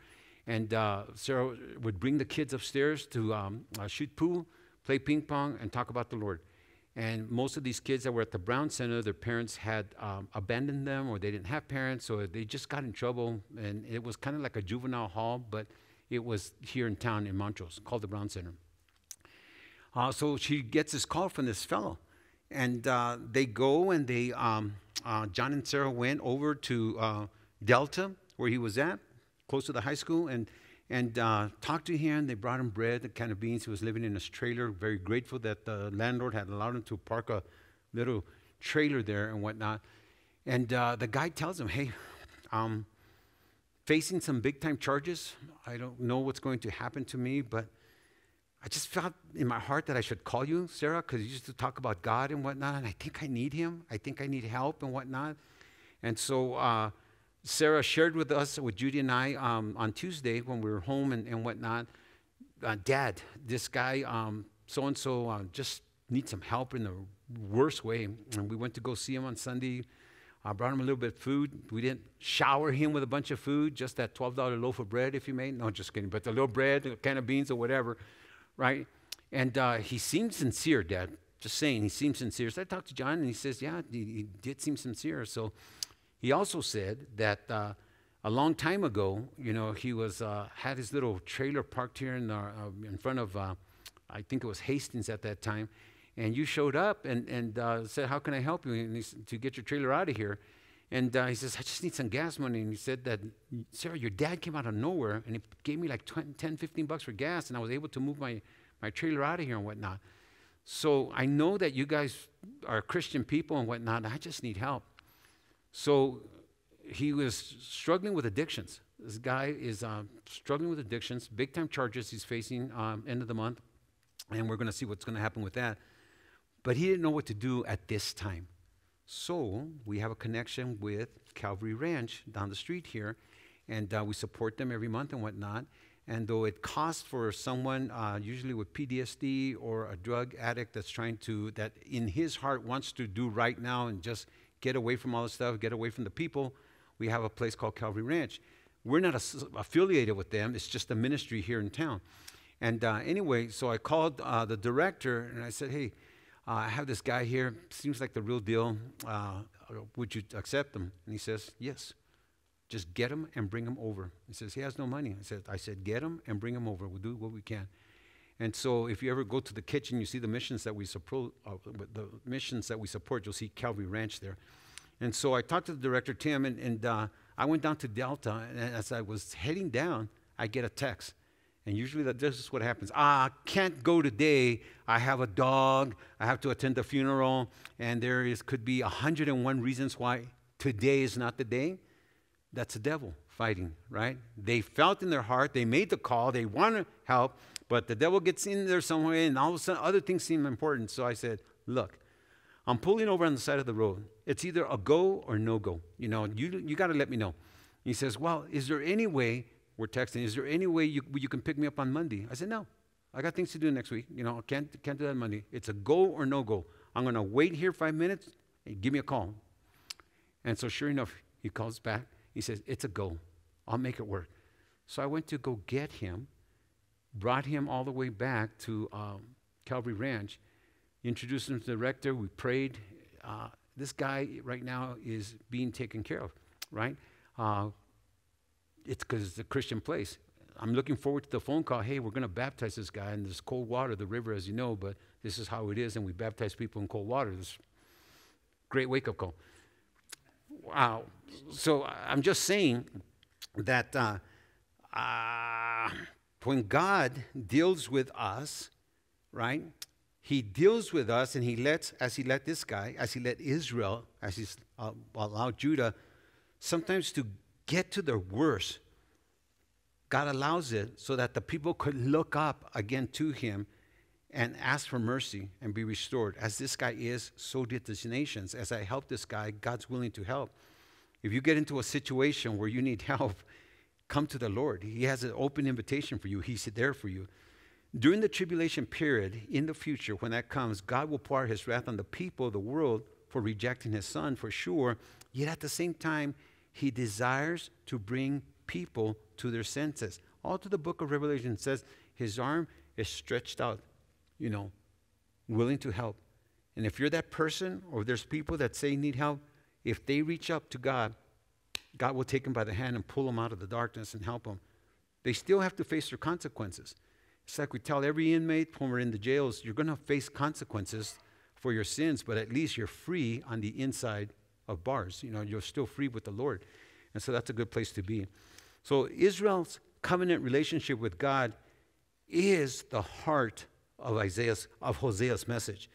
And uh, Sarah would bring the kids upstairs to um, uh, shoot pool, play ping pong, and talk about the Lord. And most of these kids that were at the Brown Center, their parents had um, abandoned them or they didn't have parents or they just got in trouble. And it was kind of like a juvenile hall, but it was here in town in Montrose called the Brown Center. Uh, so she gets this call from this fellow. And uh, they go and they, um, uh, John and Sarah went over to uh, Delta, where he was at, close to the high school, and and uh, talked to him. They brought him bread and kind of beans. He was living in his trailer, very grateful that the landlord had allowed him to park a little trailer there and whatnot. And uh, the guy tells him, hey, um, facing some big time charges. I don't know what's going to happen to me, but I just felt in my heart that I should call you, Sarah, because you used to talk about God and whatnot. And I think I need him. I think I need help and whatnot. And so, uh, Sarah shared with us, with Judy and I, um, on Tuesday when we were home and, and whatnot, uh, Dad, this guy, so and so, just needs some help in the worst way. And we went to go see him on Sunday. I brought him a little bit of food. We didn't shower him with a bunch of food, just that $12 loaf of bread, if you may. No, just kidding. But the little bread, a can of beans, or whatever, right? And uh, he seemed sincere, Dad. Just saying, he seemed sincere. So I talked to John, and he says, Yeah, he, he did seem sincere. So he also said that uh, a long time ago, you know, he was uh, had his little trailer parked here in, uh, in front of, uh, I think it was Hastings at that time, and you showed up and, and uh, said, "How can I help you to get your trailer out of here?" And uh, he says, "I just need some gas money." And he said that, "Sarah, your dad came out of nowhere and he gave me like 20, 10, 15 bucks for gas, and I was able to move my my trailer out of here and whatnot." So I know that you guys are Christian people and whatnot. I just need help. So he was struggling with addictions. This guy is um, struggling with addictions, big time charges he's facing um, end of the month, and we're going to see what's going to happen with that. But he didn't know what to do at this time. So we have a connection with Calvary Ranch down the street here, and uh, we support them every month and whatnot. And though it costs for someone, uh, usually with PTSD or a drug addict that's trying to, that in his heart wants to do right now and just get away from all this stuff, get away from the people, we have a place called Calvary Ranch. We're not affiliated with them, it's just a ministry here in town. And uh, anyway, so I called uh, the director and I said, hey, uh, I have this guy here, seems like the real deal. Uh, would you accept him? And he says, yes. Just get him and bring him over. He says, he has no money. I said, I said, get him and bring him over. We'll do what we can. And so, if you ever go to the kitchen, you see the missions that we support. Uh, the missions that we support. You'll see Calvary Ranch there. And so, I talked to the director Tim, and, and uh, I went down to Delta. And as I was heading down, I get a text. And usually, that this is what happens. Ah, I can't go today. I have a dog. I have to attend the funeral, and there is could be 101 reasons why today is not the day. That's the devil fighting, right? They felt in their heart. They made the call. They want to help but the devil gets in there somewhere, and all of a sudden, other things seem important. So I said, Look, I'm pulling over on the side of the road. It's either a go or no go. You know, you, you got to let me know. He says, Well, is there any way, we're texting, is there any way you, you can pick me up on Monday? I said, No. I got things to do next week. You know, I can't, can't do that Monday. It's a go or no go. I'm going to wait here five minutes and give me a call. And so, sure enough, he calls back. He says, It's a go. I'll make it work. So I went to go get him brought him all the way back to um, Calvary Ranch, introduced him to the rector. We prayed. Uh, this guy right now is being taken care of, right? Uh, it's because it's a Christian place. I'm looking forward to the phone call. Hey, we're going to baptize this guy in this cold water, the river, as you know, but this is how it is, and we baptize people in cold water. This great wake up call. Wow. So I'm just saying that uh, uh when God deals with us, right? He deals with us and he lets, as he let this guy, as he let Israel, as he uh, allowed Judah, sometimes to get to their worst. God allows it so that the people could look up again to him and ask for mercy and be restored. As this guy is, so did these nations. As I help this guy, God's willing to help. If you get into a situation where you need help, come to the Lord. He has an open invitation for you, He's there for you. During the tribulation period, in the future, when that comes, God will pour his wrath on the people of the world for rejecting his son, for sure. Yet at the same time, he desires to bring people to their senses. All to the book of Revelation says his arm is stretched out, you know, willing to help. And if you're that person, or there's people that say need help, if they reach up to God, God will take them by the hand and pull them out of the darkness and help them. They still have to face their consequences. It's like we tell every inmate when we're in the jails, you're going to face consequences for your sins, but at least you're free on the inside of bars. You know, you're still free with the Lord. And so that's a good place to be. So Israel's covenant relationship with God is the heart of Isaiah's of Hosea's message.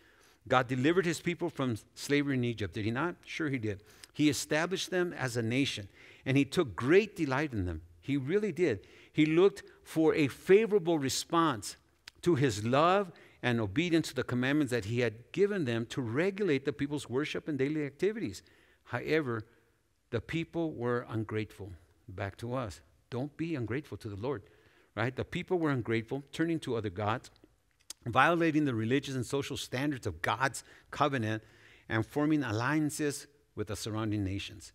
God delivered his people from slavery in Egypt, did he not? Sure he did. He established them as a nation, and he took great delight in them. He really did. He looked for a favorable response to his love and obedience to the commandments that he had given them to regulate the people's worship and daily activities. However, the people were ungrateful. Back to us. Don't be ungrateful to the Lord, right? The people were ungrateful, turning to other gods, violating the religious and social standards of God's covenant, and forming alliances with the surrounding nations.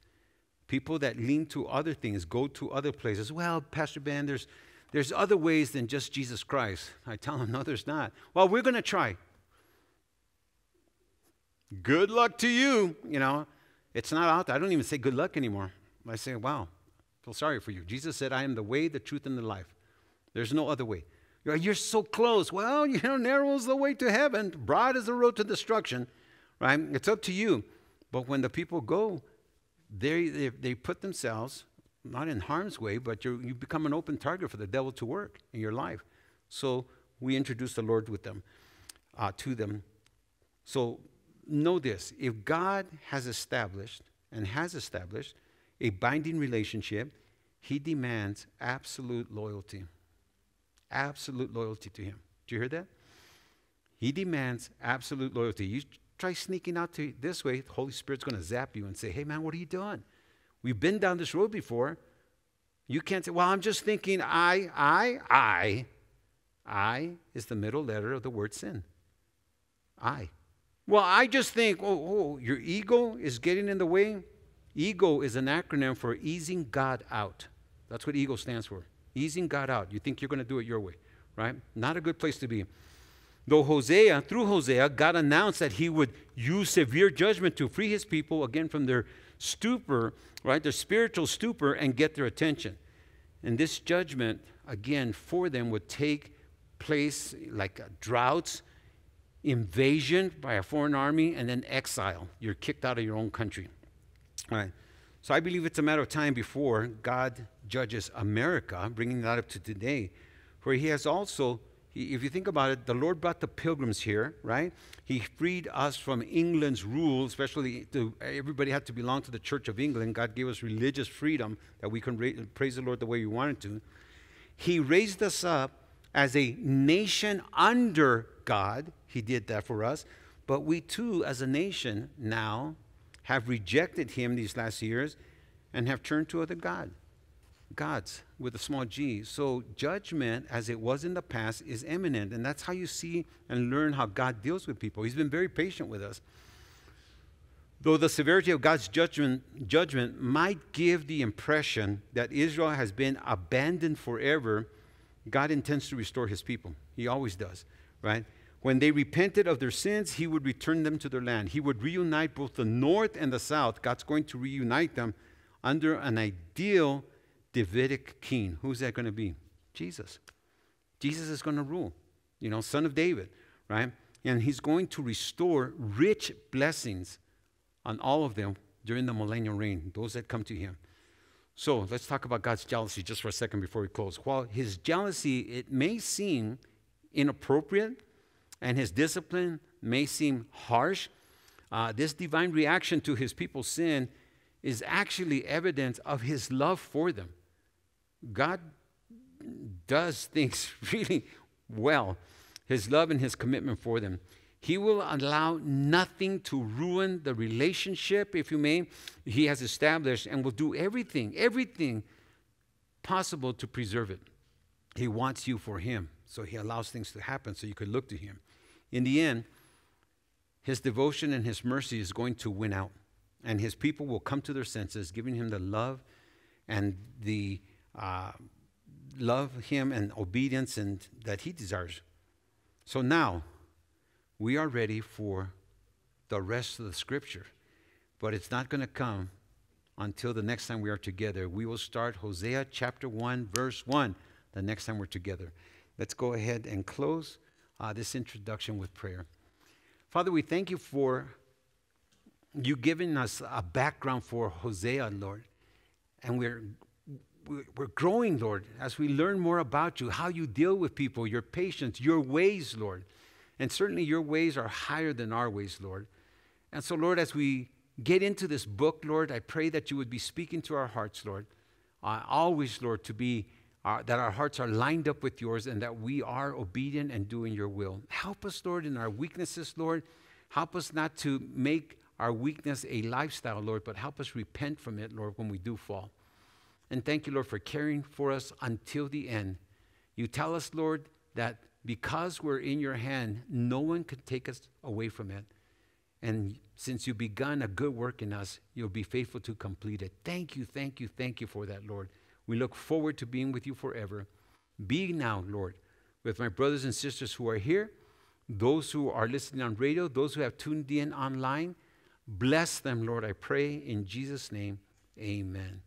People that lean to other things, go to other places. Well, Pastor Ben, there's, there's other ways than just Jesus Christ. I tell them, no, there's not. Well, we're going to try. Good luck to you. You know, it's not out there. I don't even say good luck anymore. I say, wow, feel sorry for you. Jesus said, I am the way, the truth, and the life. There's no other way. You're, so close. Well, you know, narrow is the way to heaven, broad is the road to destruction, right? It's up to you. But when the people go, they, they, they put themselves not in harm's way, but you you become an open target for the devil to work in your life. So we introduce the Lord with them, uh, to them. So know this if God has established and has established a binding relationship, he demands absolute loyalty. Absolute loyalty to him. Do you hear that? He demands absolute loyalty. You try sneaking out to this way, the Holy Spirit's going to zap you and say, hey, man, what are you doing? We've been down this road before. You can't say, well, I'm just thinking I, I, I. I is the middle letter of the word sin. I. Well, I just think, oh, oh, your ego is getting in the way. Ego is an acronym for easing God out. That's what ego stands for. Easing God out. You think you're going to do it your way, right? Not a good place to be. Though Hosea, through Hosea, God announced that he would use severe judgment to free his people again from their stupor, right? Their spiritual stupor and get their attention. And this judgment, again, for them would take place like droughts, invasion by a foreign army, and then exile. You're kicked out of your own country. Right. So I believe it's a matter of time before God judges America, bringing that up to today, where He has also, if you think about it, the Lord brought the pilgrims here, right? He freed us from England's rule, especially to, everybody had to belong to the Church of England. God gave us religious freedom that we can ra- praise the Lord the way we wanted to. He raised us up as a nation under God. He did that for us. But we too, as a nation now, have rejected him these last years and have turned to other God, gods with a small g. So judgment, as it was in the past, is imminent. And that's how you see and learn how God deals with people. He's been very patient with us. Though the severity of God's judgment, judgment might give the impression that Israel has been abandoned forever, God intends to restore his people. He always does, right? When they repented of their sins, he would return them to their land. He would reunite both the north and the south. God's going to reunite them under an ideal Davidic king. Who's that going to be? Jesus. Jesus is going to rule, you know, son of David, right? And he's going to restore rich blessings on all of them during the millennial reign, those that come to him. So let's talk about God's jealousy just for a second before we close. While his jealousy, it may seem inappropriate and his discipline may seem harsh, uh, this divine reaction to his people's sin is actually evidence of his love for them. God does things really well, his love and his commitment for them. He will allow nothing to ruin the relationship, if you may, he has established and will do everything, everything possible to preserve it. He wants you for him, so he allows things to happen so you could look to him. In the end, his devotion and his mercy is going to win out, and his people will come to their senses, giving him the love and the uh, love him and obedience and that he desires. So now we are ready for the rest of the scripture. But it's not going to come until the next time we are together. We will start Hosea chapter 1, verse 1, the next time we're together. Let's go ahead and close uh, this introduction with prayer. Father, we thank you for you giving us a background for Hosea, Lord. And we're, we're growing, Lord, as we learn more about you, how you deal with people, your patience, your ways, Lord. And certainly your ways are higher than our ways, Lord. And so, Lord, as we get into this book, Lord, I pray that you would be speaking to our hearts, Lord. Uh, always, Lord, to be uh, that our hearts are lined up with yours and that we are obedient and doing your will. Help us, Lord, in our weaknesses, Lord. Help us not to make our weakness a lifestyle, Lord, but help us repent from it, Lord, when we do fall. And thank you, Lord, for caring for us until the end. You tell us, Lord, that because we're in your hand, no one can take us away from it. And since you've begun a good work in us, you'll be faithful to complete it. Thank you, thank you, thank you for that, Lord. We look forward to being with you forever. Be now, Lord, with my brothers and sisters who are here, those who are listening on radio, those who have tuned in online. Bless them, Lord, I pray in Jesus' name. Amen.